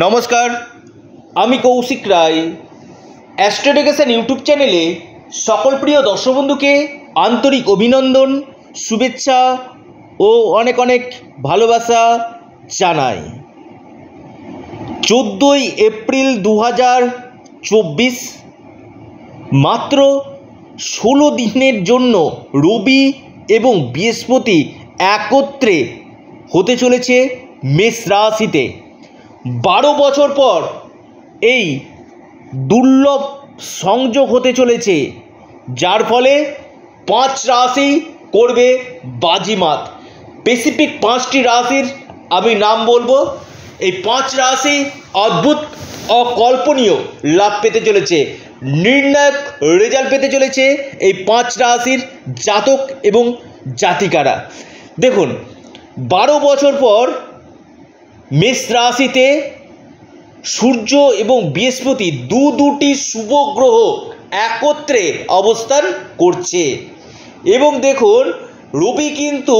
নমস্কার, আমি কৌশিক রায়। অ্যাস্ট্রোডেকেশন ইউটিউব চ্যানেলে সকল প্রিয় দর্শক বন্ধুকে আন্তরিক অভিনন্দন, শুভেচ্ছা ও অনেক অনেক ভালোবাসা জানাই। চোদ্দোই এপ্রিল দু চব্বিশ, মাত্র ষোলো দিনের জন্য রবি এবং বৃহস্পতি একত্রে হতে চলেছে মেষ রাশিতে। বারো বছর পর এই দুর্লভ সংযোগ হতে চলেছে, যার ফলে পাঁচ রাশি করবে বাজিমাত। স্পেসিফিক পাঁচটি রাশির আমি নাম বলব। এই পাঁচ রাশি অদ্ভুত, অকল্পনীয় লাভ পেতে চলেছে। নির্ণায়ক রেজাল্ট পেতে চলেছে এই পাঁচ রাশির জাতক এবং জাতিকারা। দেখুন, বারো বছর পর মেষ রাশিতে সূর্য এবং বৃহস্পতি দু দুটি শুভ গ্রহ একত্রে অবস্থান করছে। এবং দেখুন, রবি কিন্তু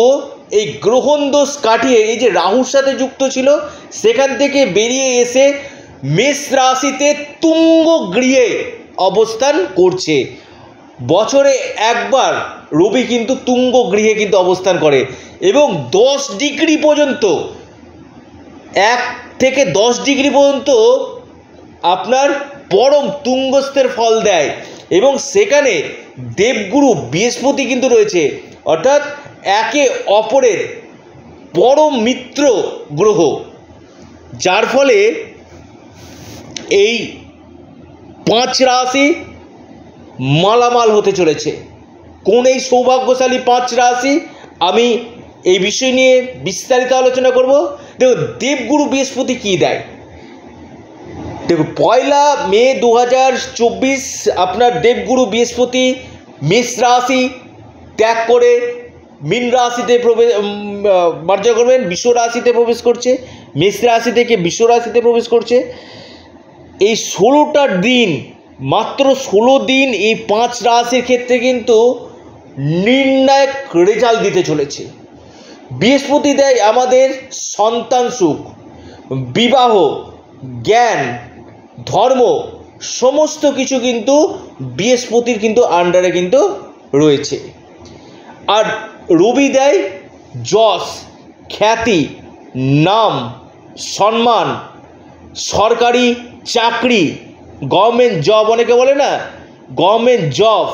এই গ্রহণ দোষ কাটিয়ে এই যে রাহুর সাথে যুক্ত ছিল, সেখান থেকে বেরিয়ে এসে মেষ রাশিতে তুঙ্গ গৃহে অবস্থান করছে। বছরে একবার রবি কিন্তু তুঙ্গ গৃহে কিন্তু অবস্থান করে এবং দশ ডিগ্রি পর্যন্ত এক থেকে দশ ডিগ্রি পর্যন্ত আপনার পরম তুঙ্গস্থের ফল দেয় এবং সেখানে দেবগুরু বৃহস্পতি কিন্তু রয়েছে। অর্থাৎ একে অপরের পরম মিত্র গ্রহ। যার ফলে এই পাঁচ রাশি মালামাল হতে চলেছে। কোন এই সৌভাগ্যশালী পাঁচ রাশি আমি এই বিষয় নিয়ে বিস্তারিত আলোচনা করব। দেখুন দেবগুরু বৃহস্পতি কী দেয়? দেখুন পয়লা মে দু হাজার চব্বিশ আপনার দেবগুরু বৃহস্পতি মেষ রাশি ত্যাগ করে মীন রাশিতে প্রবেশ মার্য করবেন, বিশ্ব রাশিতে প্রবেশ করছে, মেষ রাশি থেকে বিশ্ব রাশিতে প্রবেশ করছে। এই ষোলোটা দিন, মাত্র ষোলো দিন এই পাঁচ রাশির ক্ষেত্রে কিন্তু নির্ণায়ক রেজাল্ট দিতে চলেছে। বৃহস্পতি দেয় আমাদের সন্তান সুখ, বিবাহ, জ্ঞান, ধর্ম, সমস্ত কিছু কিন্তু বৃহস্পতির কিন্তু আন্ডারে কিন্তু রয়েছে। আর রবি দেয় যশ, খ্যাতি, নাম, সম্মান, সরকারি চাকরি গভর্নমেন্ট জব অনেকে বলে না গভর্নমেন্ট জব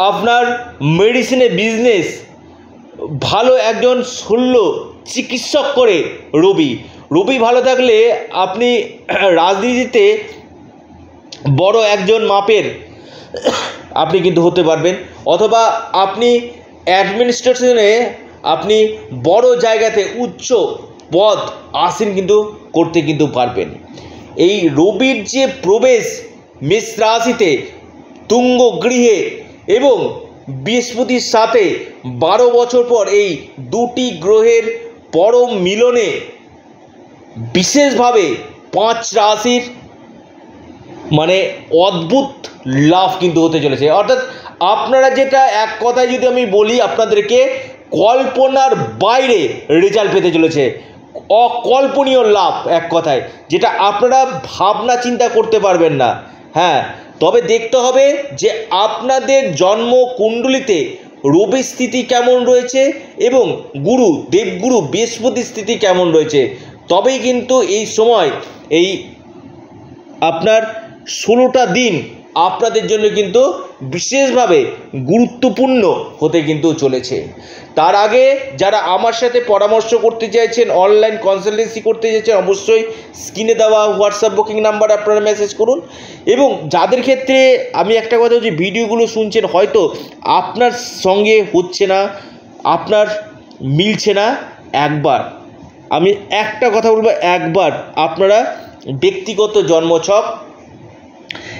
আপনার মেডিসিনে বিজনেস ভালো একজন শল্য চিকিৎসক করে রবি। রবি ভালো থাকলে আপনি রাজনীতিতে বড় একজন মাপের আপনি কিন্তু হতে পারবেন। অথবা আপনি অ্যাডমিনিস্ট্রেশনে আপনি বড় জায়গাতে উচ্চ পদ আসীন কিন্তু করতে কিন্তু পারবেন। এই রবির যে প্রবেশ, মেষ রাশিতে তুঙ্গ গৃহে এবং বৃহস্পতির সাথে বারো বছর পর এই দুটি গ্রহের পরম মিলনে বিশেষভাবে পাঁচ রাশির মানে অদ্ভুত লাভ কিন্তু হতে চলেছে। অর্থাৎ আপনারা যেটা এক কথায় যদি আমি বলি, আপনাদেরকে কল্পনার বাইরে রেজাল্ট পেতে চলেছে। অকল্পনীয় লাভ এক কথায়, যেটা আপনারা ভাবনা চিন্তা করতে পারবেন না। হ্যাঁ তবে দেখতে হবে যে আপনাদের জন্ম কুণ্ডলিতে রবির স্থিতি কেমন রয়েছে এবং গুরু, দেবগুরু বৃহস্পতির স্থিতি কেমন রয়েছে। তবেই কিন্তু এই সময়, এই আপনার ষোলোটা দিন আপনাদের জন্য কিন্তু বিশেষভাবে গুরুত্বপূর্ণ হতে কিন্তু চলেছে। তার আগে যারা আমার সাথে পরামর্শ করতে চাইছেন অনলাইন কনসালটেন্সি করতে চাইছেন, অবশ্যই স্ক্রিনে দেওয়া হোয়াটসঅ্যাপ বুকিং নাম্বার আপনারা মেসেজ করুন। এবং যাদের ক্ষেত্রে আমি একটা কথা হচ্ছে ভিডিওগুলো শুনছেন, হয়তো আপনার সঙ্গে হচ্ছে না, আপনার মিলছে না, একবার। আমি একটা কথা বলব, একবার আপনারা ব্যক্তিগত জন্মছক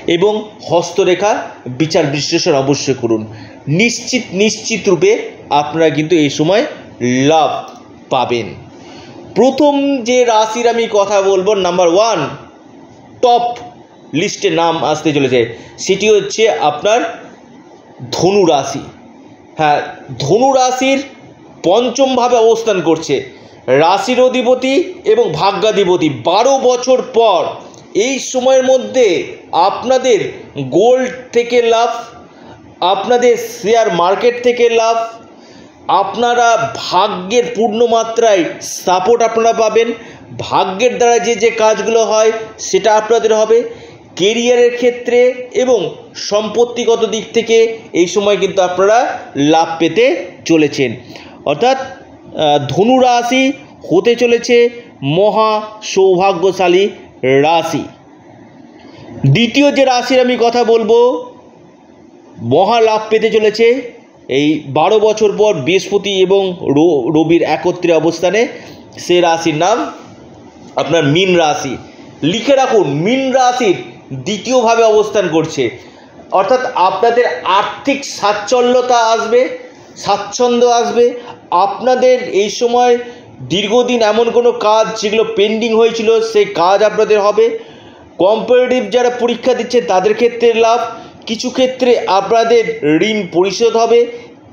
এবং হস্তরেখা বিচার বিশ্লেষণ অবশ্যই করুন। নিশ্চিত নিশ্চিত রূপে আপনারা কিন্তু এই সময় লাভ পাবেন। প্রথম যে রাশির আমি কথা বলব নাম্বার ওয়ান টপ লিস্টে নাম আসতে চলেছে। সেটি হচ্ছে আপনার ধনু রাশি। হ্যাঁ ধনু রাশির পঞ্চমভাবে অবস্থান করছে। রাশির অধিপতি এবং ভাগ্যাধিপতি। বারো বছর পর এই সময়ের মধ্যে আপনাদের গোল্ড থেকে লাভ, আপনাদের শেয়ার মার্কেট থেকে লাভ, আপনারা ভাগ্যের পূর্ণ মাত্রায় সাপোর্ট আপনারা পাবেন। ভাগ্যের দ্বারা যে যে কাজগুলো হয়, সেটা আপনাদের হবে। কেরিয়ারের ক্ষেত্রে এবং সম্পত্তিগত দিক থেকে এই সময় কিন্তু আপনারা লাভ পেতে চলেছেন। অর্থাৎ ধনু রাশি হতে চলেছে মহা সৌভাগ্যশালী রাশি। দ্বিতীয় যে রাশির আমি কথা বলব মহা লাভ পেতে চলেছে। এই বারো বছর পর বৃহস্পতি এবং রবির একত্রে অবস্থানে সে রাশির নাম আপনার মীন রাশি। লিখে রাখুন, মীন রাশির দ্বিতীয়ভাবে অবস্থান করছে। অর্থাৎ আপনাদের আর্থিক স্বাচ্ছল্যতা আসবে, স্বাচ্ছন্দ্য আসবে। আপনাদের এই সময় দীর্ঘদিন এমন কোনো কাজ যেগুলো পেন্ডিং হয়েছিল, সেই কাজ আপনাদের হবে। কম্পারেটিভ যারা পরীক্ষা দিচ্ছে, তাদের ক্ষেত্রে লাভ। কিছু ক্ষেত্রে আপনাদের ঋণ পরিশোধ হবে।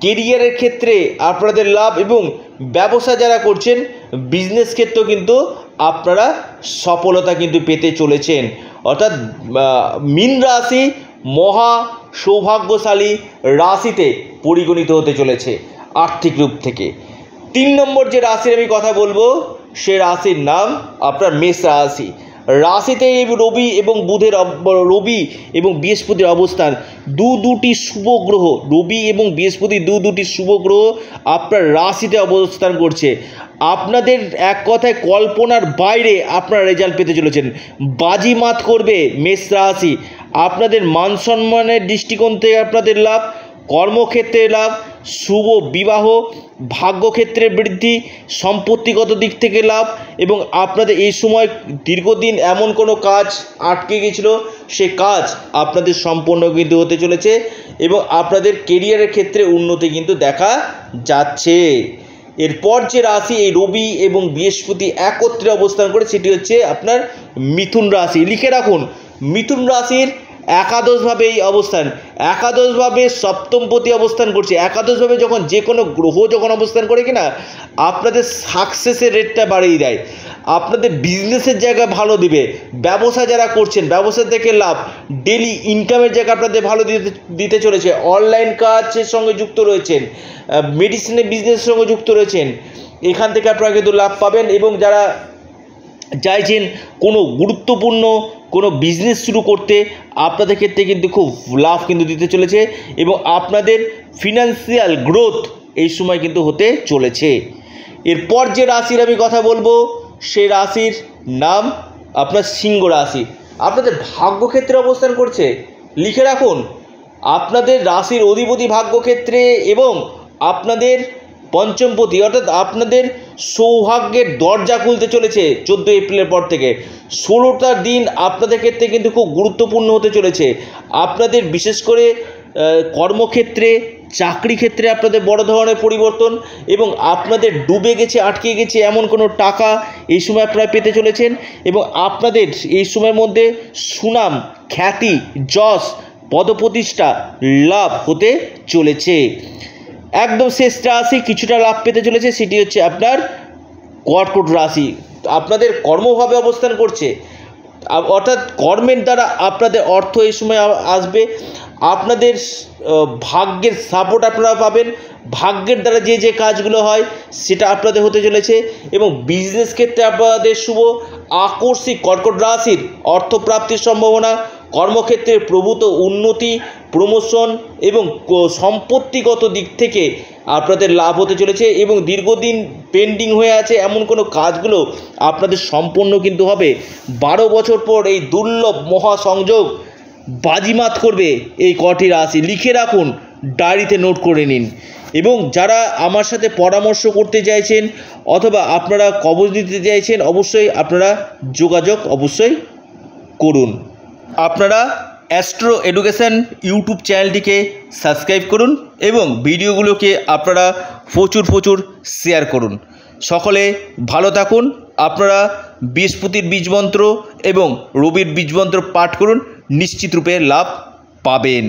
কেরিয়ারের ক্ষেত্রে আপনাদের লাভ এবং ব্যবসা যারা করছেন বিজনেস ক্ষেত্রেও কিন্তু আপনারা সফলতা কিন্তু পেতে চলেছেন। অর্থাৎ মীন রাশি মহা সৌভাগ্যশালী রাশিতে পরিগণিত হতে চলেছে আর্থিক রূপ থেকে। তিন নম্বর যে রাশির আমি কথা বলব, সে রাশির নাম আপনার মেষ রাশি। রাশিতে রবি এবং বুধের রবি এবং বৃহস্পতির অবস্থান। দু দুটি শুভ গ্রহ, রবি এবং বৃহস্পতি দু দুটি শুভ গ্রহ আপনার রাশিতে অবস্থান করছে। আপনাদের এক কথায় কল্পনার বাইরে আপনারা রেজাল্ট পেতে চলেছেন। বাজিমাত করবে মেষ রাশি। আপনাদের মান সম্মানের দৃষ্টিকোণ থেকে আপনাদের লাভ, কর্মক্ষেত্রে লাভ শুভ বিবাহ, ভাগ্যক্ষেত্রে বৃদ্ধি, সম্পত্তিগত দিক থেকে লাভ এবং আপনাদের এই সময় দীর্ঘদিন এমন কোনো কাজ আটকে গেছিল সে কাজ আপনাদের সম্পন্ন কিন্তু হতে চলেছে এবং আপনাদের কেরিয়ারের ক্ষেত্রে উন্নতি কিন্তু দেখা যাচ্ছে। এরপর যে রাশি এই রবি এবং বৃহস্পতি একত্রে অবস্থান করে, সেটি হচ্ছে আপনার মিথুন রাশি। লিখে রাখুন, মিথুন রাশির একাদশভাবে এই অবস্থান, একাদশভাবে সপ্তমপতি অবস্থান করছে, একাদশভাবে যখন যে কোনো গ্রহ যখন অবস্থান করে কিনা, আপনাদের সাকসেসের রেটটা বাড়িয়ে দেয়। আপনাদের বিজনেসের জায়গা ভালো দিবে, ব্যবসা যারা করছেন, ব্যবসা থেকে লাভ ডেলি ইনকামের জায়গা আপনাদের ভালো দিতে দিতে চলেছে অনলাইন কাজের সঙ্গে যুক্ত রয়েছেন মেডিসিনের বিজনেসের সঙ্গে যুক্ত রয়েছেন, এখান থেকে আপনারা কিন্তু লাভ পাবেন এবং যারা চাইছেন কোনো গুরুত্বপূর্ণ কোনো বিজনেস শুরু করতে আপনাদের ক্ষেত্রে কিন্তু খুব লাভ কিন্তু দিতে চলেছে এবং আপনাদের ফিনান্সিয়াল গ্রোথ এই সময় কিন্তু হতে চলেছে। এরপর যে রাশির আমি কথা বলব, সে রাশির নাম আপনার সিংহ রাশি। আপনাদের ভাগ্যক্ষেত্রে অবস্থান করছে। লিখে রাখুন, আপনাদের রাশির অধিপতি ভাগ্যক্ষেত্রে এবং আপনাদের পঞ্চমপতি অর্থাৎ আপনাদের সৌভাগ্যের দরজা খুলতে চলেছে চোদ্দ এপ্রিলের পর থেকে। ষোলোটা দিন আপনাদের ক্ষেত্রে কিন্তু খুব গুরুত্বপূর্ণ হতে চলেছে। আপনাদের বিশেষ করে কর্মক্ষেত্রে চাকরি ক্ষেত্রে আপনাদের বড় ধরনের পরিবর্তন এবং আপনাদের ডুবে গেছে, আটকে গেছে এমন কোনো টাকা এই সময় আপনারা পেতে চলেছেন এবং আপনাদের এই সময়ের মধ্যে সুনাম, খ্যাতি, যশ, পদপ্রতিষ্ঠা, লাভ হতে চলেছে। একদম শেষ রাশি, কিছুটা লাভ পেতে চলেছে, সেটি হচ্ছে আপনার কর্কট রাশি। আপনাদের কর্মভাবে অবস্থান করছে। অর্থাৎ কর্মের দ্বারা আপনাদের অর্থ এই সময় আসবে। আপনাদের ভাগ্যের সাপোর্ট আপনারা পাবেন। ভাগ্যের দ্বারা যে যে কাজগুলো হয়, সেটা আপনাদের হতে চলেছে। এবং বিজনেস ক্ষেত্রে আপনাদের শুভ। আকর্ষিক কর্কট রাশির অর্থপ্রাপ্তির সম্ভাবনা। কর্মক্ষেত্রে প্রভূত উন্নতি। প্রমোশন এবং সম্পত্তিগত দিক থেকে আপনাদের লাভ হতে চলেছে এবং দীর্ঘদিন পেন্ডিং হয়ে আছে এমন কোনো কাজগুলো আপনাদের সম্পূর্ণ কিন্তু হবে। বারো বছর পর এই দুর্লভ মহাসংযোগ বাজিমাত করবে এই কটি রাশি। লিখে রাখুন, ডায়েরিতে নোট করে নিন এবং যারা আমার সাথে পরামর্শ করতে চাইছেন অথবা আপনারা কবজ দিতে চাইছেন, অবশ্যই আপনারা যোগাযোগ অবশ্যই করুন। আপনারা অ্যাস্ট্রো এডুকেশান ইউটিউব চ্যানেলটিকে সাবস্ক্রাইব করুন এবং ভিডিওগুলোকে আপনারা প্রচুর প্রচুর শেয়ার করুন। সকলে ভালো থাকুন, আপনারা বৃহস্পতির বীজমন্ত্র এবং রবির বীজমন্ত্র পাঠ করুন, নিশ্চিত রূপে লাভ পাবেন।